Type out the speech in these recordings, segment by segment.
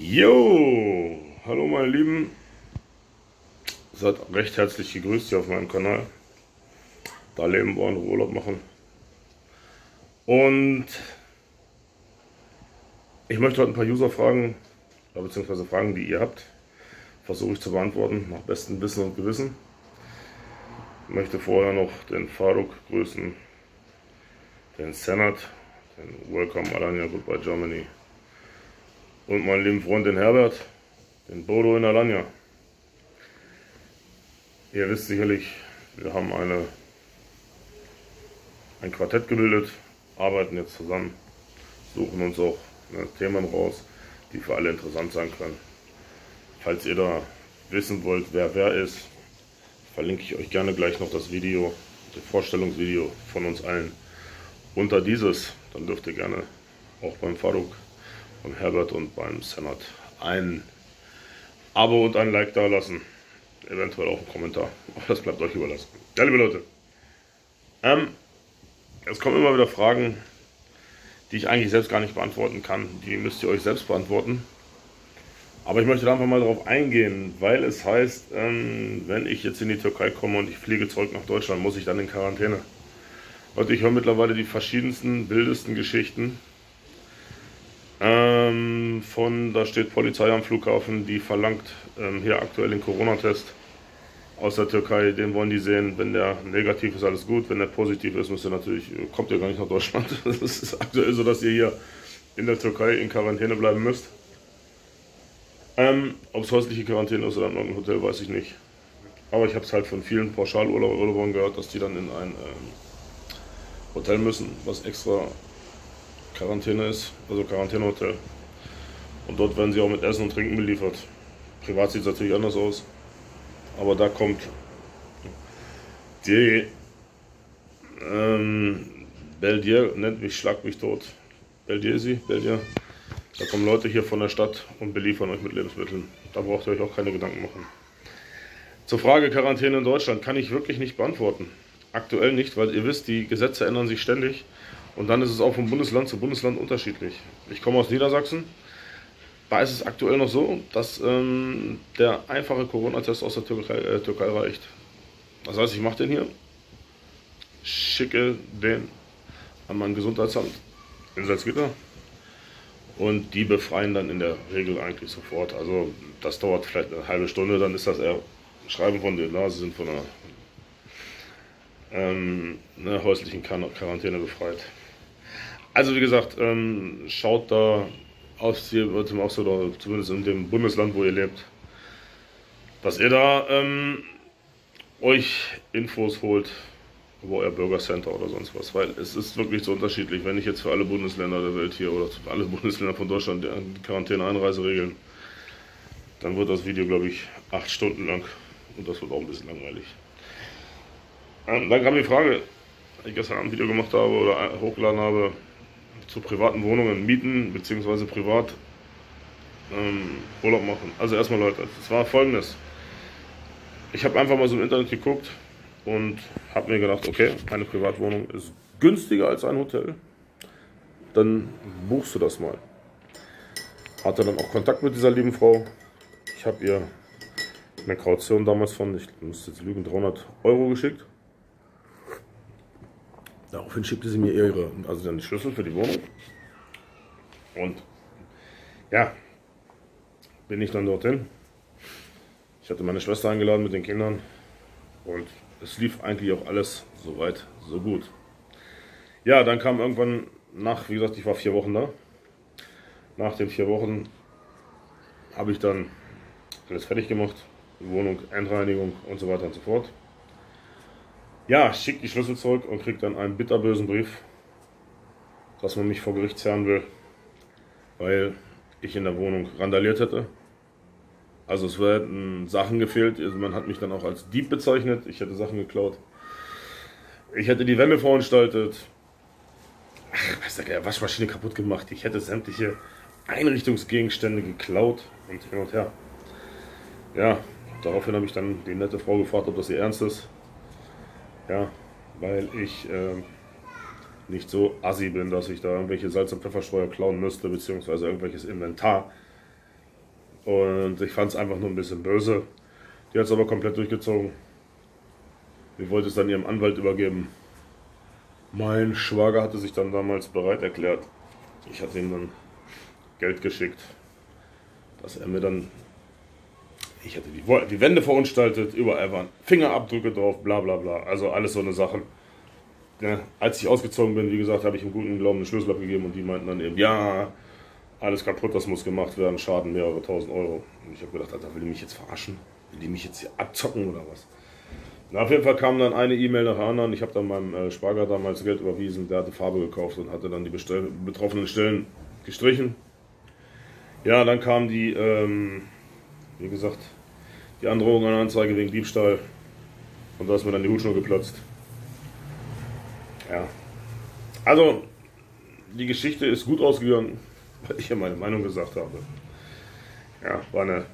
Jo, hallo meine Lieben, seid recht herzlich gegrüßt hier auf meinem Kanal. Da leben wir Urlaub machen. Und ich möchte heute ein paar User-Fragen, beziehungsweise Fragen, die ihr habt, versuche ich zu beantworten, nach bestem Wissen und Gewissen. Ich möchte vorher noch den Faruk grüßen, den Senat, den Welcome Alanya Goodbye Germany und meinen lieben Freund den Herbert, den Bodo in Alanya. Ihr wisst sicherlich, wir haben eine, ein Quartett gebildet, arbeiten jetzt zusammen, suchen uns auch Themen raus, die für alle interessant sein können. Falls ihr da wissen wollt, wer wer ist, verlinke ich euch gerne gleich noch das Video, das Vorstellungsvideo von uns allen unter dieses. Dann dürft ihr gerne auch beim Faruk von Herbert und beim Senat ein Abo und ein Like da lassen. Eventuell auch einen Kommentar. Aber das bleibt euch überlassen. Ja, liebe Leute. Ähm, es kommen immer wieder Fragen, die ich eigentlich selbst gar nicht beantworten kann. Die müsst ihr euch selbst beantworten. Aber ich möchte da einfach mal drauf eingehen, weil es heißt, ähm, wenn ich jetzt in die Türkei komme und ich fliege zurück nach Deutschland, muss ich dann in Quarantäne. Leute, ich höre mittlerweile die verschiedensten, wildesten Geschichten ähm, von, da steht Polizei am Flughafen, die verlangt ähm, hier aktuell den Corona-Test aus der Türkei. Den wollen die sehen. Wenn der negativ ist, alles gut. Wenn der positiv ist, müsst ihr natürlich, kommt ihr gar nicht nach Deutschland. Es ist aktuell so, dass ihr hier in der Türkei in Quarantäne bleiben müsst. Ähm, Ob es häusliche Quarantäne ist oder in irgendeinem Hotel, weiß ich nicht. Aber ich habe es halt von vielen Pauschalurlaubern gehört, dass die dann in ein ähm, Hotel müssen, was extra Quarantäne ist, also Quarantänehotel. Und dort werden sie auch mit Essen und Trinken beliefert. Privat sieht es natürlich anders aus. Aber da kommt die ähm, Beldier, nennt mich, schlag mich tot. Beldiesi, Beldier. Da kommen Leute hier von der Stadt und beliefern euch mit Lebensmitteln. Da braucht ihr euch auch keine Gedanken machen. Zur Frage Quarantäne in Deutschland kann ich wirklich nicht beantworten. Aktuell nicht, weil ihr wisst, die Gesetze ändern sich ständig. Und dann ist es auch von Bundesland zu Bundesland unterschiedlich. Ich komme aus Niedersachsen. Da ist es aktuell noch so, dass ähm, der einfache Corona-Test aus der Türkei, äh, Türkei reicht. Das heißt, ich mache den hier, schicke den an mein Gesundheitsamt in Salzgitter und die befreien dann in der Regel eigentlich sofort. Also das dauert vielleicht eine halbe Stunde, dann ist das eher Schreiben von denen, na, sie sind von einer, ähm, einer häuslichen Quarantäne befreit. Also wie gesagt, ähm, schaut da aus hier zum auch so, oder zumindest in dem Bundesland, wo ihr lebt, dass ihr da ähm, euch Infos holt über euer Bürgercenter oder sonst was, weil es ist wirklich so unterschiedlich. Wenn ich jetzt für alle Bundesländer der Welt hier oder für alle Bundesländer von Deutschland die Quarantäne-Einreise regeln, dann wird das Video, glaube ich, acht Stunden lang und das wird auch ein bisschen langweilig. Ähm, dann kam die Frage, ich gestern ein Video gemacht habe oder hochgeladen habe, zu privaten Wohnungen mieten bzw. privat ähm, Urlaub machen. Also erstmal Leute, es war folgendes. Ich habe einfach mal so im Internet geguckt und habe mir gedacht, okay, eine Privatwohnung ist günstiger als ein Hotel. Dann buchst du das mal. Hatte dann auch Kontakt mit dieser lieben Frau. Ich habe ihr eine Kaution damals von, ich muss jetzt lügen, 300 Euro geschickt. Daraufhin schickte sie mir ihre, also dann die Schlüssel für die Wohnung. Und ja, bin ich dann dorthin. Ich hatte meine Schwester eingeladen mit den Kindern und es lief eigentlich auch alles soweit so gut. Ja, dann kam irgendwann nach, wie gesagt, ich war vier Wochen da. Nach den vier Wochen habe ich dann alles fertig gemacht, Wohnung, Endreinigung und so weiter und so fort. Ja, schickt die Schlüssel zurück und kriegt dann einen bitterbösen Brief, dass man mich vor Gericht zerren will, weil ich in der Wohnung randaliert hätte. Also es werden Sachen gefehlt, also man hat mich dann auch als Dieb bezeichnet, ich hätte Sachen geklaut. Ich hätte die Wände veranstaltet. Ach, was der Waschmaschine kaputt gemacht. Ich hätte sämtliche Einrichtungsgegenstände geklaut und hin und her. Ja, daraufhin habe ich dann die nette Frau gefragt, ob das ihr ernst ist. Ja, weil ich äh, nicht so assi bin, dass ich da irgendwelche Salz- und Pfefferstreuer klauen müsste, beziehungsweise irgendwelches Inventar. Und ich fand es einfach nur ein bisschen böse. Die hat es aber komplett durchgezogen. Die wollte es dann ihrem Anwalt übergeben. Mein Schwager hatte sich dann damals bereit erklärt. Ich hatte ihm dann Geld geschickt, dass er mir dann, ich hatte die, die Wände verunstaltet, überall waren Fingerabdrücke drauf, bla bla bla. Also alles so eine Sache. Ja, als ich ausgezogen bin, wie gesagt, habe ich im guten Glauben einen Schlüssel abgegeben und die meinten dann eben, ja, alles kaputt, das muss gemacht werden, Schaden mehrere tausend Euro. Und ich habe gedacht, Alter, will die mich jetzt verarschen? Will die mich jetzt hier abzocken oder was? Na, auf jeden Fall kam dann eine E-Mail nach der anderen. Ich habe dann meinem äh, Schwager damals Geld überwiesen, der hatte Farbe gekauft und hatte dann die betroffenen Stellen gestrichen. Ja, dann kam die, ähm, wie gesagt, die Androhung an Anzeige wegen Diebstahl. Und da ist mir dann die Hutschnur geplatzt. Ja. Also, die Geschichte ist gut ausgegangen, weil ich ja meine Meinung gesagt habe. Ja, war eine,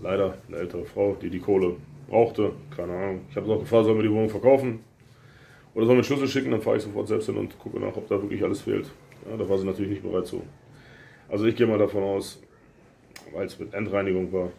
leider eine ältere Frau, die die Kohle brauchte. Keine Ahnung. Ich habe noch gefragt, sollen wir die Wohnung verkaufen? Oder sollen wir Schlüssel schicken? Dann fahre ich sofort selbst hin und gucke nach, ob da wirklich alles fehlt. Ja, da war sie natürlich nicht bereit zu. Also ich gehe mal davon aus, weil es mit Endreinigung war,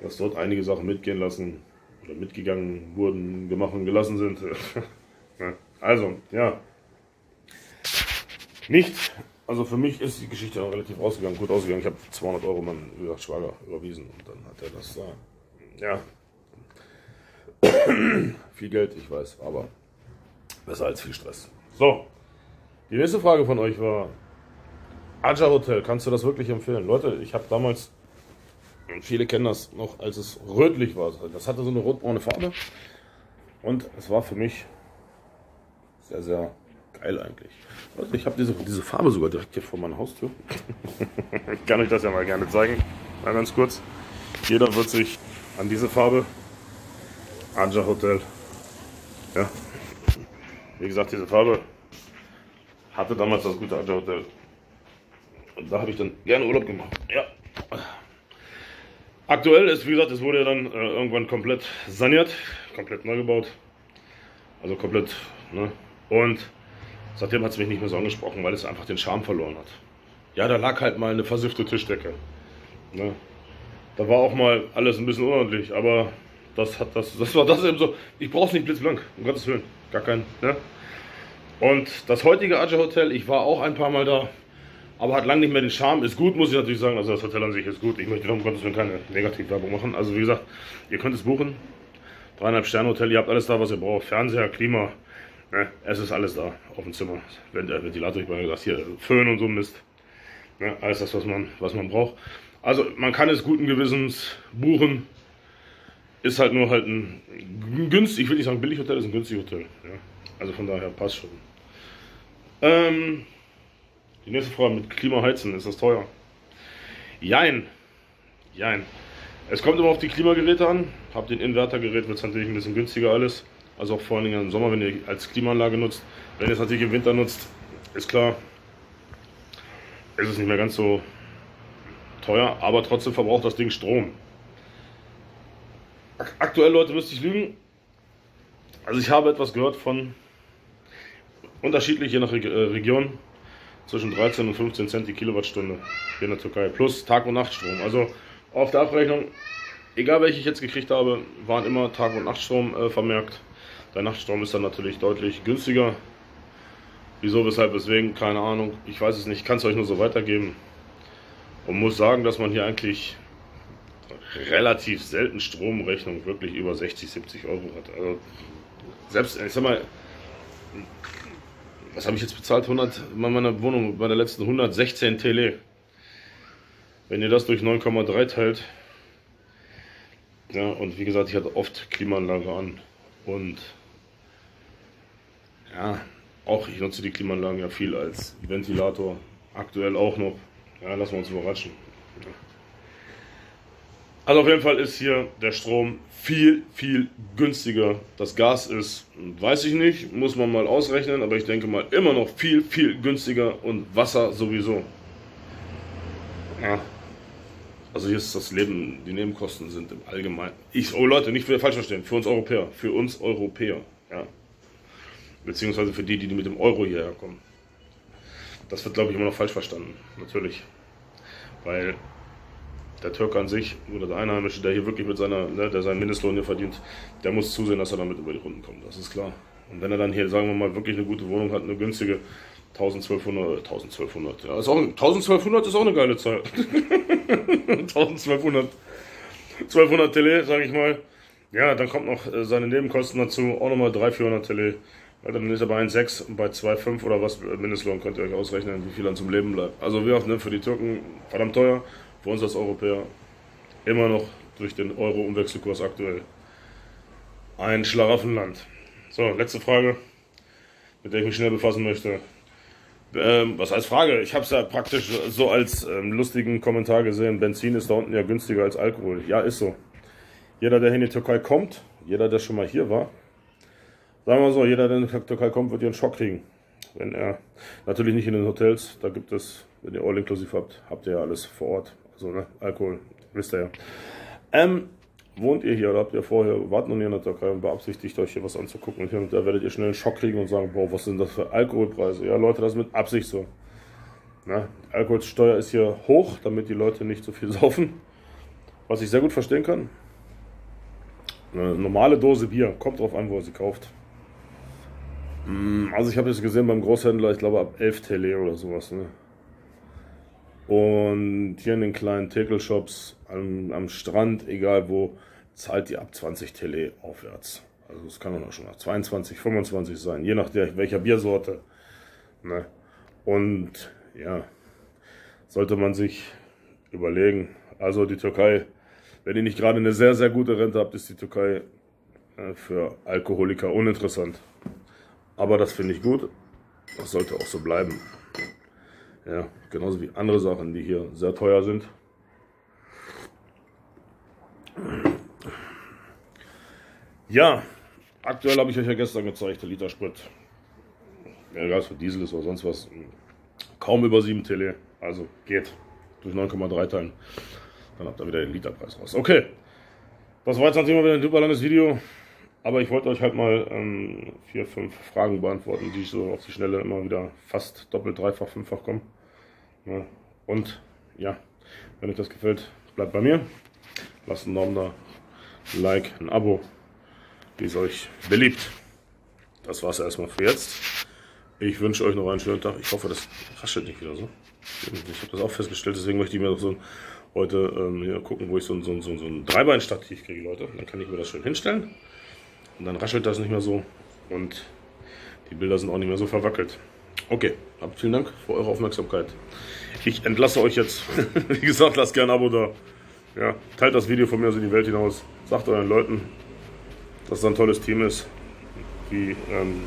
dass dort einige Sachen mitgehen lassen oder mitgegangen wurden, gemacht und gelassen sind. also, ja. Nicht, also für mich ist die Geschichte relativ ausgegangen, gut ausgegangen. Ich habe 200 Euro meinem wie Schwager überwiesen und dann hat er das da. Ja. viel Geld, ich weiß, aber besser als viel Stress. So, die nächste Frage von euch war, Aja Hotel, kannst du das wirklich empfehlen? Leute, ich habe damals, viele kennen das noch, als es rötlich war. Das hatte so eine rotbraune Farbe. Und es war für mich sehr, sehr geil eigentlich. Leute, ich habe diese, diese Farbe sogar direkt hier vor meiner Haustür. ich kann euch das ja mal gerne zeigen. Mal ganz kurz. Jeder wird sich an diese Farbe Aja Hotel. Ja. Wie gesagt, diese Farbe hatte damals das gute Aja Hotel und da habe ich dann gerne Urlaub gemacht. Ja. Aktuell ist, wie gesagt, es wurde dann äh, irgendwann komplett saniert, komplett neu gebaut. Also komplett, ne? Und seitdem hat es mich nicht mehr so angesprochen, weil es einfach den Charme verloren hat. Ja, da lag halt mal eine versiffte Tischdecke. Ne? Da war auch mal alles ein bisschen unordentlich, aber das hat das, das war das eben so. Ich brauche es nicht blitzblank, um Gottes Willen. Gar kein, ne? Und das heutige Aja Hotel, ich war auch ein paar Mal da, aber hat lange nicht mehr den Charme. Ist gut, muss ich natürlich sagen. Also das Hotel an sich ist gut. Ich möchte darum Gottes Willen keine Negativwerbung machen. Also wie gesagt, ihr könnt es buchen. Dreieinhalb Sterne Hotel, ihr habt alles da, was ihr braucht. Fernseher, Klima, ne, es ist alles da auf dem Zimmer. Wenn der Ventilator, ich mal gesagt, hier Föhn und so Mist. Ne, alles das, was man, was man braucht. Also man kann es guten Gewissens buchen. Ist halt nur halt ein günstig, ich will nicht sagen billig Hotel, ist ein günstiges Hotel. Ja. Also von daher passt schon. Ähm, die nächste Frage mit Klimaheizen, ist das teuer? Jein. Jein. Es kommt immer auf die Klimageräte an. Habt ihr ein Invertergerät, wird es natürlich ein bisschen günstiger alles. Also auch vor allen Dingen im Sommer, wenn ihr als Klimaanlage nutzt. Wenn ihr es natürlich im Winter nutzt, ist klar, ist es nicht mehr ganz so teuer, aber trotzdem verbraucht das Ding Strom. Aktuell, Leute, müsste ich lügen. Also ich habe etwas gehört von unterschiedlich je nach äh, Region zwischen 13 und 15 Cent die Kilowattstunde hier in der Türkei. Plus Tag- und Nachtstrom. Also auf der Abrechnung, egal welche ich jetzt gekriegt habe, waren immer Tag- und Nachtstrom äh, vermerkt. Der Nachtstrom ist dann natürlich deutlich günstiger. Wieso, weshalb, weswegen, keine Ahnung. Ich weiß es nicht, kann es euch nur so weitergeben. Und muss sagen, dass man hier eigentlich relativ selten Stromrechnung wirklich über 60, 70 Euro hat. Also selbst, ich sag mal, was habe ich jetzt bezahlt? 100, in meiner Wohnung bei der letzten 116 Tele. Wenn ihr das durch 9,3 teilt, ja, und wie gesagt, ich hatte oft Klimaanlage an und ja, auch ich nutze die Klimaanlagen ja viel als Ventilator, aktuell auch noch. Ja, lassen wir uns überraschen. Ja. Also auf jeden Fall ist hier der Strom viel, viel günstiger. Das Gas ist, weiß ich nicht, muss man mal ausrechnen, aber ich denke mal immer noch viel, viel günstiger und Wasser sowieso. Ja. Also hier ist das Leben, die Nebenkosten sind im Allgemeinen. Ich, oh Leute, nicht falsch verstehen, für uns Europäer, für uns Europäer, ja. Beziehungsweise für die, die mit dem Euro hierher kommen. Das wird, glaube ich, immer noch falsch verstanden, natürlich. Weil der Türke an sich oder der Einheimische, der hier wirklich mit seiner, ne, der seinen Mindestlohn hier verdient, der muss zusehen, dass er damit über die Runden kommt. Das ist klar. Und wenn er dann hier, sagen wir mal, wirklich eine gute Wohnung hat, eine günstige 1200, 1200, ja, ist auch, 1200 ist auch eine geile Zahl. 1200, 1200 Tele, sage ich mal. Ja, dann kommt noch äh, seine Nebenkosten dazu, auch nochmal 300, 400 Tele. Ja, dann ist er bei 1,6 und bei 2,5 oder was äh, Mindestlohn könnt ihr euch ausrechnen, wie viel dann zum Leben bleibt. Also wie auch ne, für die Türken verdammt teuer, für uns als Europäer immer noch durch den Euro-Umwechselkurs aktuell ein Schlaraffenland. So, letzte Frage, mit der ich mich schnell befassen möchte. Ähm, was heißt Frage? Ich habe es ja praktisch so als ähm, lustigen Kommentar gesehen. Benzin ist da unten ja günstiger als Alkohol. Ja, ist so. Jeder, der in die Türkei kommt, jeder, der schon mal hier war, sagen wir so, jeder, der in die Türkei kommt, wird hier einen Schock kriegen. Wenn er, natürlich nicht in den Hotels, da gibt es, wenn ihr All-Inclusive habt, habt ihr ja alles vor Ort. Also, ne, Alkohol, wisst ihr ja. Ähm, wohnt ihr hier oder habt ihr vorher, warten noch nie in der Türkei und beabsichtigt euch hier was anzugucken und hier und da werdet ihr schnell einen Schock kriegen und sagen, boah, was sind das für Alkoholpreise? Ja, Leute, das ist mit Absicht so. Na, Alkoholsteuer ist hier hoch, damit die Leute nicht so viel saufen. Was ich sehr gut verstehen kann. Eine normale Dose Bier, kommt drauf an, wo ihr sie kauft. Mm, also ich habe das gesehen beim Großhändler, ich glaube ab 11 Tele oder sowas. Ne? Und hier in den kleinen Tekel-Shops am, am, Strand, egal wo, zahlt ihr ab 20 Tele aufwärts. Also es kann auch schon nach 22, 25 sein, je nach der, welcher Biersorte. Ne? Und ja, sollte man sich überlegen. Also die Türkei, wenn ihr nicht gerade eine sehr, sehr gute Rente habt, ist die Türkei äh, für Alkoholiker uninteressant. Aber das finde ich gut. Das sollte auch so bleiben. Ja, genauso wie andere Sachen, die hier sehr teuer sind. Ja, aktuell habe ich euch ja gestern gezeigt, der Liter Sprit. Egal, ja, für Diesel ist oder sonst was. Kaum über 7 Tele. Also geht. Durch 9,3 teilen. Dann habt ihr wieder den Literpreis raus. Okay. Das war jetzt natürlich mal wieder ein super langes Video. Aber ich wollte euch halt mal ähm, vier, fünf Fragen beantworten, die so auf die Schnelle immer wieder fast doppelt, dreifach, fünffach kommen. Ja, und ja, wenn euch das gefällt, bleibt bei mir. Lasst einen Daumen da, ein Like, ein Abo, wie es euch beliebt. Das war's erstmal für jetzt. Ich wünsche euch noch einen schönen Tag. Ich hoffe, das raschelt nicht wieder so. Ich habe das auch festgestellt, deswegen möchte ich mir so heute ähm, gucken, wo ich so, so, so, so ein Dreibeinstativ kriege, Leute. Dann kann ich mir das schön hinstellen. Und dann raschelt das nicht mehr so. Und die Bilder sind auch nicht mehr so verwackelt. Okay, vielen Dank für eure Aufmerksamkeit. Ich entlasse euch jetzt. Wie gesagt, lasst gerne ein Abo da. Ja, teilt das Video von mir so in die Welt hinaus. Sagt euren Leuten, dass das ein tolles Team ist, die ähm,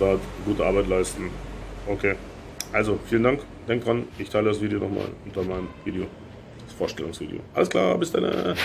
da gute Arbeit leisten. Okay, also vielen Dank. Denkt dran, ich teile das Video nochmal unter meinem Video. Das Vorstellungsvideo. Alles klar, bis dann.